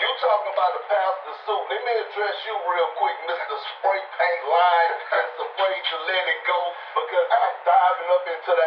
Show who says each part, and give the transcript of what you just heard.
Speaker 1: You talking about the pastor suit. Let me address you real quick, Mr. Spray Paint Line that's afraid to let it go because I'm diving up into the